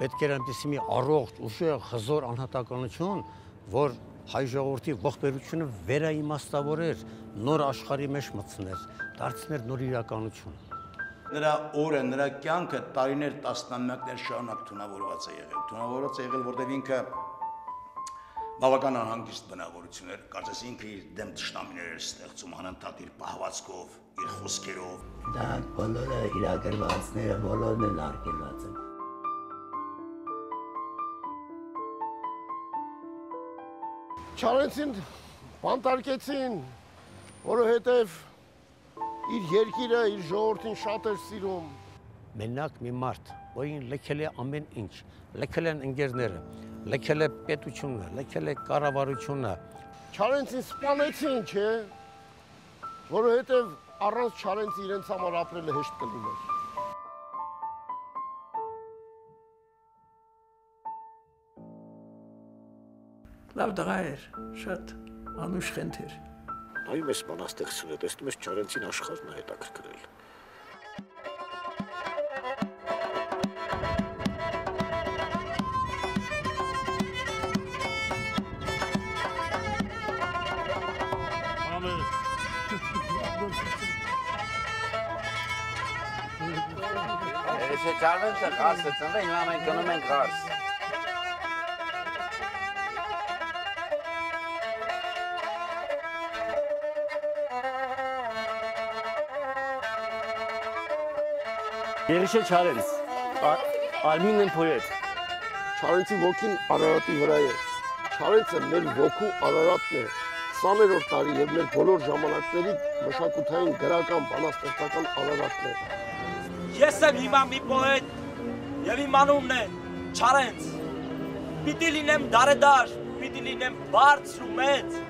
պետք էր այնպեսի մի առողջ, ուժեղ, հզոր անհատականություն, որ հայ ժողովրդի ողբերությունը վերաիմաստավորեր, նոր աշխարհի մեջ մտցներ, դարձներ նոր իրականություն։ Նրա օրը, նրա կյանքը տարիներ, տասնամյակներ շարունակ թունավորված է եղել։ Թունավորված է եղել, որտեղ ինքը բավական անհանգիստ բնավորություն էր, կարծես ինքը իր դեմ ճշտամիներ էր ստեղծում անընդհատ իր պահվածքով, իր խոսքերով։ Դա բոլորը իրագրվածները բոլորն են արգելված են։ Չարենցին բանտարկեցին, որովհետև իր երկիրը, իր ժողովրդին շատ էր սիրում։ Մենակ մի մարդ, որին լքել է ամեն ինչ, լքել են ընկերները, լքել է պետությունը, լքել է կառավարությունը։ Չարենցին սպանեցին, չէ, որովհետև առանց Չարենցի իրենց համար ապրելը հեշտ կլիներ։ Լավ տղա էր, շատ անուշխենթ էր։ Նայում ես բանաստեղծությունը, տեսնում ես Չարենցին աշխարհն է հետաքրքրել։ Եթե ճարվեն թե խարսը ծնվե, հիմա մենք գնում ենք խարս։ Երիշե Չարենց, Արմինեն Փոյետ։ Չարենցի ոգին Արարատի վրա է։ Չարենցը մեր ոգու Արարատն է։ 20-րդ տարի եւ մեր բոլոր ժամանակների մշակութային գրական բանաստեղծական Արարատն է։ Ես եմ հիմա մի պոետ եւ իմ անունն է Չարենց։ Պիտի լինեմ դարեդար, պիտի լինեմ բարձր ու մեծ,